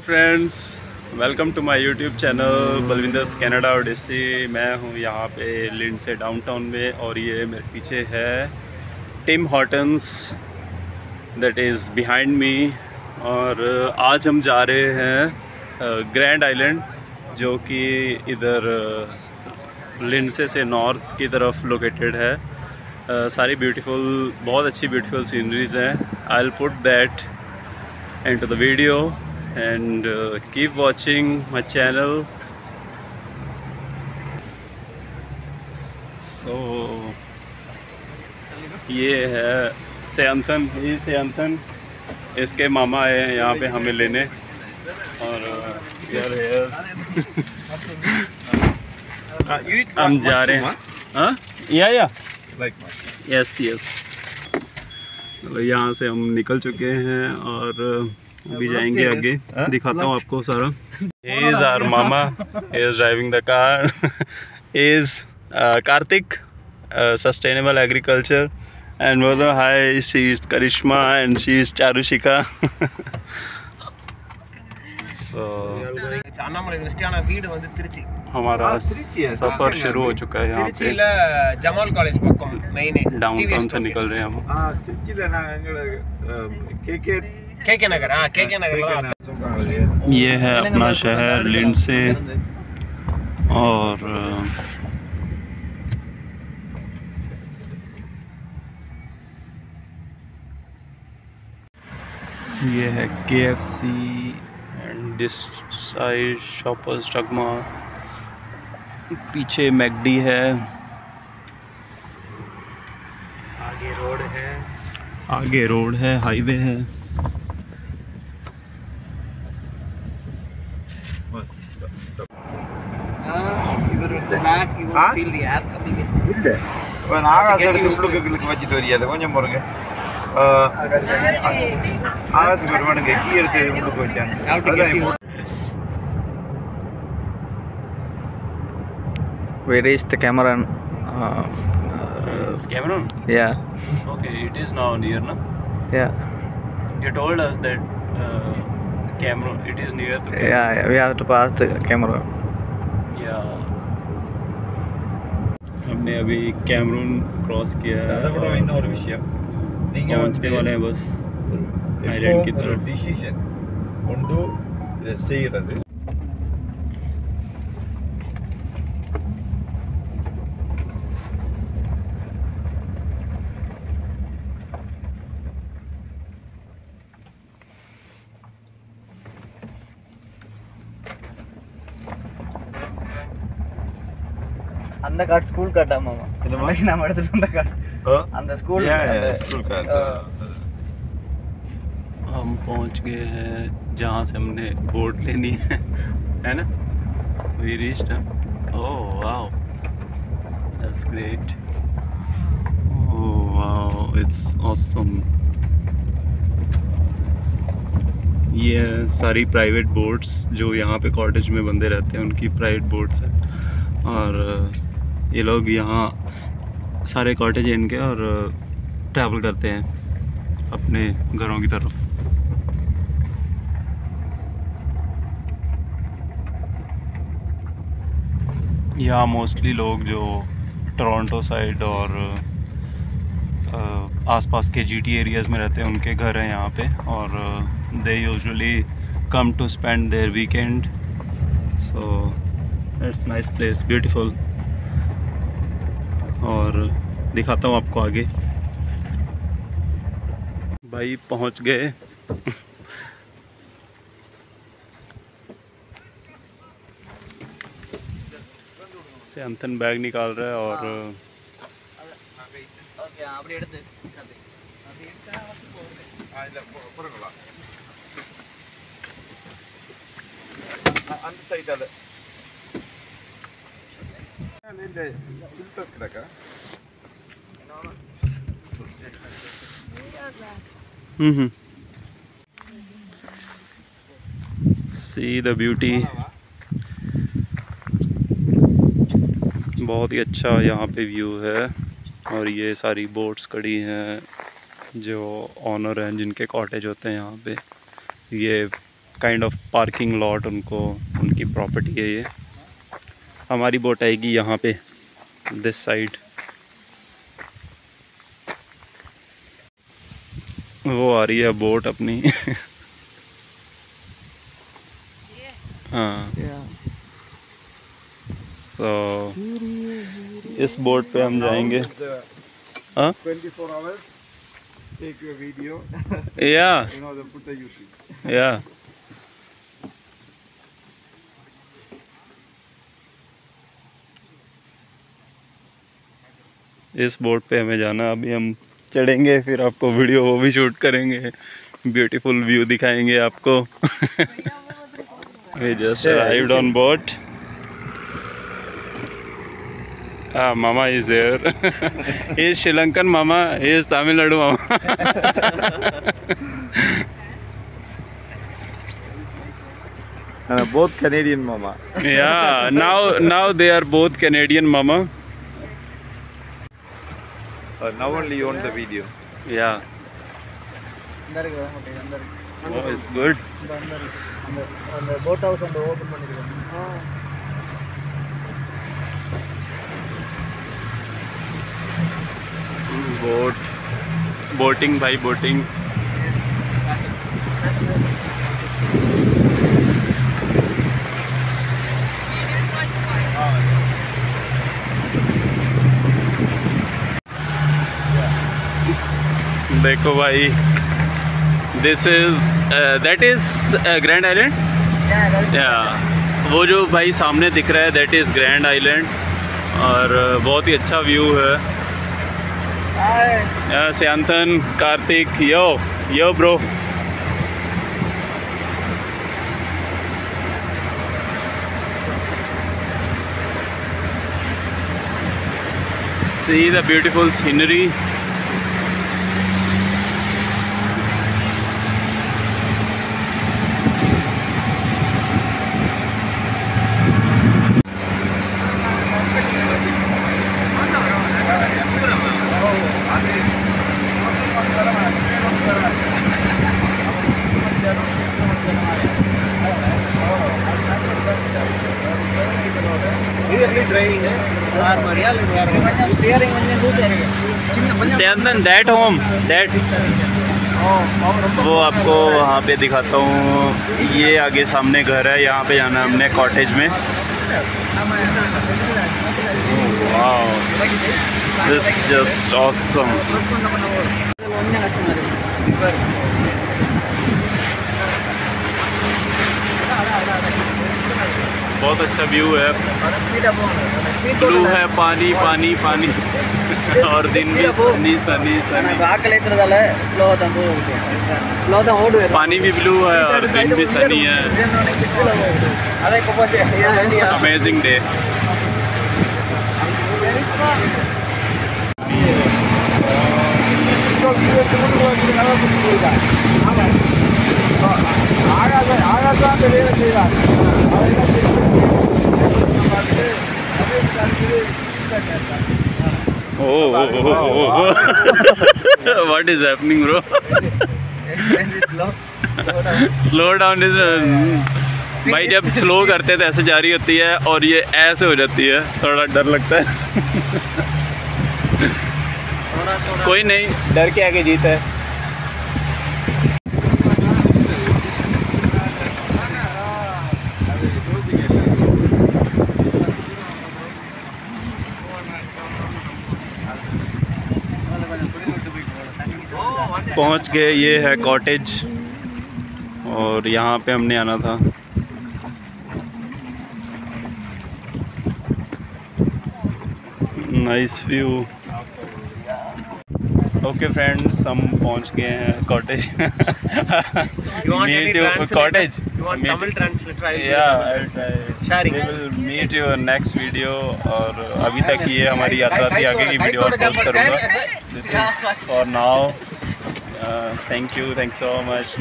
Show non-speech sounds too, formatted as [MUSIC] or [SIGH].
Friends welcome to my YouTube channel Balwinder's Canada odyssey मैं हूँ यहाँ पे लिंड से डाउनटाउन में और ये मेरे पीछे है Tim Hortons that is behind me और आज हम जा रहे हैं ग्रैंड आइलैंड जो कि इधर लिंडसे से नॉर्थ की तरफ़ लोकेटेड है। सारी ब्यूटीफुल बहुत अच्छी ब्यूटीफुल सीनरीज हैं। I will put that end to the video. And uh, keep watching my channel. So ये है सेंथन ये सेंथन इसके मामा आए हैं यहाँ पे हमें लेने। और यार यार हम जा रहे हैं। हाँ या या यस यस यहाँ से हम निकल चुके हैं और अभी जाएँगे आगे। दिखाता हूँ आपको सारा। Is our mama is driving the car is Kartik sustainable agriculture and बोलो hi she is Karishma and she is Charushika हमारा सफ़र शुरू हो चुका है यहाँ पे। जमाल कॉलेज डाउन टाउन से निकल रहे हैं हम। के के नगर हाँ के के नगर ये है अपना शहर लिंड से और ये है K F C and this size shoppers टगमा पीछे मैगडी है। आगे रोड है। आगे रोड है हाईवे है। இவர் வந்து பேக் ஆ? ஃபீல் தி ஏர் கமிங் இல்லை இப்போ ஆகாச எடுத்து உள்ளுக்கு வச்சுட்டு வரியாது கொஞ்சம் பாருங்க ஆகாச பெருமானுங்க கீ எடுத்து உள்ளுக்கு வச்சாங்க Have to அதுதான் get important. we reached the Cameron. Uh, Cameron yeah, okay it is now near na yeah, you told us that uh, Cameron it is near to Cameron. yeah, yeah. We have to pass the Cameron. या हमने अभी Cameroon cross किया है पहुँचने वाले हैं बस island की तरफ़। डिसीज़न उन सही रहते। அந்த கார்டு ஸ்கூல் கார்டா மாமா என்னம்மா? அன்னைக்கு நம்ம எடுத்துட்டு வந்த கார்டு அந்த school Yeah, yeah, school card. हम पहुंच गए हैं जहाँ से हमने बोट लेनी है है ना we reached oh wow that's great oh wow it's awesome ये हैं सारी प्राइवेट बोट्स जो यहाँ पे कॉटेज में बंदे रहते हैं उनकी प्राइवेट बोट्स हैं और अ, ये लोग यहाँ सारे कॉटेज इनके और ट्रैवल करते हैं अपने घरों की तरफ़। यहाँ मोस्टली लोग जो टोरंटो साइड और आसपास के जीटी एरियाज़ में रहते हैं, उनके घर हैं यहाँ पे और they usually come to spend their weekend so it's nice place beautiful और दिखाता हूँ आपको आगे भाई पहुँच गए से अंतन बैग निकाल रहा है और ஓகே அப்படி எடுத்து सी द ब्यूटी बहुत ही अच्छा यहाँ पे व्यू है और ये सारी बोट्स खड़ी हैं जो ऑनर हैं जिनके कॉटेज होते हैं यहाँ पे। ये काइंड ऑफ़ पार्किंग लॉट उनको उनकी प्रॉपर्टी है ये। हमारी बोट आएगी यहाँ पे दिस साइड वो आ रही है बोट अपनी। [LAUGHS] हाँ। सो इस बोट पे हम जाएँगे। हाँ? या या इस बोर्ड पे हमें जाना। अभी हम चढ़ेंगे फिर आपको वीडियो वो भी शूट करेंगे। ब्यूटीफुल व्यू दिखाएँगे आपको। जस्ट अराइव्ड ऑन बोट हाँ मामा इज़ एयर इज़ श्रीलंकन मामा इज़ तमिलनाडु मामा बोथ कैनेडियन मामा mama. Now now they are both Canadian mama. Uh, now only you on the video. Yeah. Oh, it's good. boat house and open boat boating by boating देखो भाई। This is that is grand island या वो जो भाई सामने दिख रहा है दैट इज़ ग्रैंड आइलैंड और uh, बहुत ही अच्छा व्यू है। या Shyantan Kartik yo yo bro see the beautiful scenery seven that home that वो आपको वहाँ पे दिखाता हूँ। ये आगे सामने घर है, यहाँ पे जाना हमने कॉटेज में। This just awesome Thank you. बहुत अच्छा व्यू है। ब्लू है, पानी पानी पानी। और दिन भी सनी सनी सनी पानी भी ब्लू है और दिन भी सनी है। Amazing day Thank you. Oh, oh, oh, oh, what is happening, bro? Slow down is भाई जब स्लो करते तो ऐसे जारी होती है और ये ऐसे हो जाती है। थोड़ा डर लगता है। थोड़ा, थोड़ा। कोई नहीं। डर के आगे जीता है। पहुँच गए ये है कॉटेज और यहाँ पे हमने आना था। नाइस व्यू ओके फ्रेंड्स हम पहुँच गए हैं cottage meet you cottage meet you next video और अभी तक ये हमारी यात्रा थी आगे की वीडियो और पोस्ट करूँगा. और now thank you thank so much